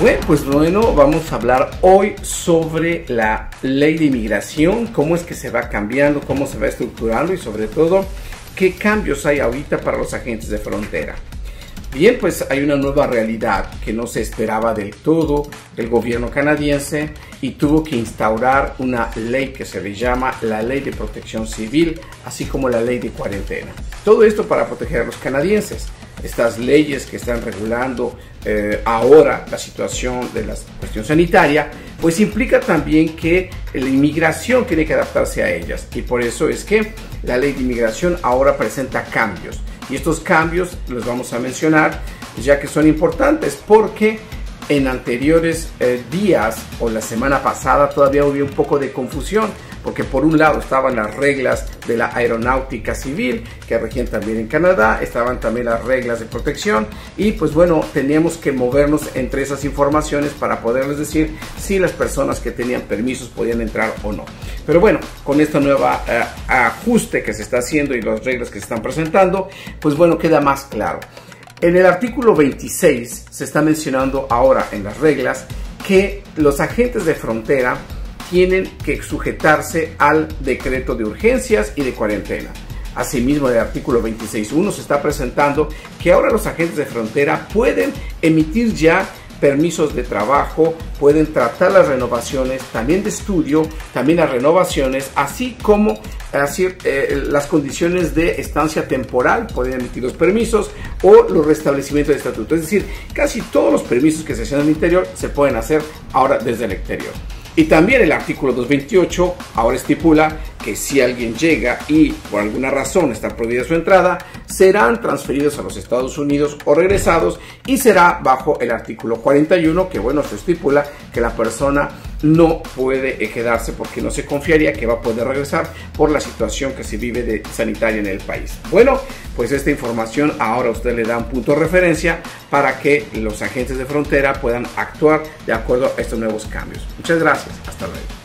Bueno, pues bueno, vamos a hablar hoy sobre la ley de inmigración, cómo es que se va cambiando, cómo se va estructurando y sobre todo qué cambios hay ahorita para los agentes de frontera. Bien, pues hay una nueva realidad que no se esperaba del todo el gobierno canadiense y tuvo que instaurar una ley que se le llama la Ley de Protección Civil, así como la Ley de Cuarentena. Todo esto para proteger a los canadienses. Estas leyes que están regulando eh, ahora la situación de la cuestión sanitaria, pues implica también que la inmigración tiene que adaptarse a ellas y por eso es que la ley de inmigración ahora presenta cambios. Y estos cambios los vamos a mencionar ya que son importantes porque en anteriores eh, días o la semana pasada todavía hubo un poco de confusión porque por un lado estaban las reglas de la aeronáutica civil que regían también en Canadá, estaban también las reglas de protección y pues bueno, teníamos que movernos entre esas informaciones para poderles decir si las personas que tenían permisos podían entrar o no. Pero bueno, con esta nueva eh, ajuste que se está haciendo y las reglas que se están presentando, pues bueno, queda más claro. En el artículo 26 se está mencionando ahora en las reglas que los agentes de frontera tienen que sujetarse al decreto de urgencias y de cuarentena. Asimismo, en el artículo 26.1 se está presentando que ahora los agentes de frontera pueden emitir ya permisos de trabajo, pueden tratar las renovaciones, también de estudio, también las renovaciones, así como eh, las condiciones de estancia temporal, pueden emitir los permisos o los restablecimientos de estatuto. Es decir, casi todos los permisos que se hacen en el interior se pueden hacer ahora desde el exterior. Y también el artículo 228 ahora estipula que si alguien llega y por alguna razón está prohibida su entrada, serán transferidos a los Estados Unidos o regresados y será bajo el artículo 41 que bueno se estipula que la persona no puede quedarse porque no se confiaría que va a poder regresar por la situación que se vive de sanitaria en el país. Bueno, pues esta información ahora usted le da un punto de referencia para que los agentes de frontera puedan actuar de acuerdo a estos nuevos cambios. Muchas gracias. Hasta luego.